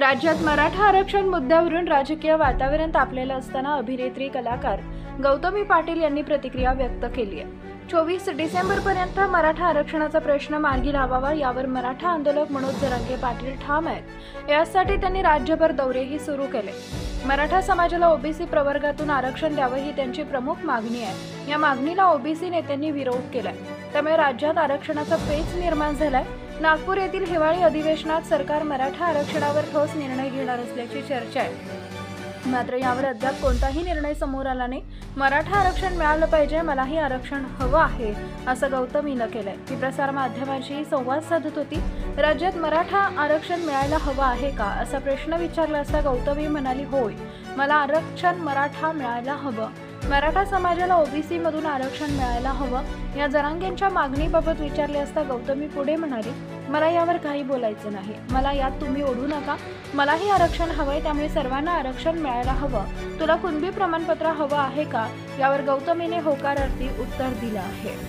राज्यात मराठा आरक्षण मुद्द्यावरून राजकीय वातावरण तापलेलं असताना अभिनेत्री कलाकार गौतमी पाटील यांनी प्रतिक्रिया व्यक्त केली आहे. चोवीस डिसेंबरपर्यंत मराठा आरक्षणाचा प्रश्न मार्गी लावावा यावर मराठा आंदोलक मनोज जरांगे पाटील ठाम आहेत. यासाठी त्यांनी राज्यभर दौरेही सुरू केले. मराठा समाजाला ओबीसी प्रवर्गातून आरक्षण द्यावं ही त्यांची प्रमुख मागणी आहे. या मागणीला ओबीसी नेत्यांनी विरोध केलाय. त्यामुळे राज्यात आरक्षणाचा पेच निर्माण झालाय. नागपूर येथील हिवाळी अधिवेशनात सरकार मराठा आरक्षणावर ठोस निर्णय घेणार असल्याची चर्चा आहे. मात्र यावर अद्याप कोणताही निर्णय समोर आला नाही. मराठा आरक्षण मिळालं पाहिजे मलाही आरक्षण हवं आहे असं गौतमीनं केलंय. ती प्रसार माध्यमांशी संवाद साधत होती. राज्यात मराठा आरक्षण मिळायला हवं आहे का असा प्रश्न विचारला असता गौतमी म्हणाली होय मला आरक्षण मराठा मिळायला हवं. मराठा समाजाला ओबीसी मधून आरक्षण मिळायला हवं या जरांगेंच्या मागणीबाबत विचारले असता गौतमी पुढे म्हणाली मला यावर काही बोलायचं नाही. मला यात तुम्ही ओढू नका. मलाही आरक्षण हवंय त्यामुळे सर्वांना आरक्षण मिळायला हवं. तुला कुणबी प्रमाणपत्र हवं आहे का? यावर गौतमीने होकारार्थी उत्तर दिलं आहे.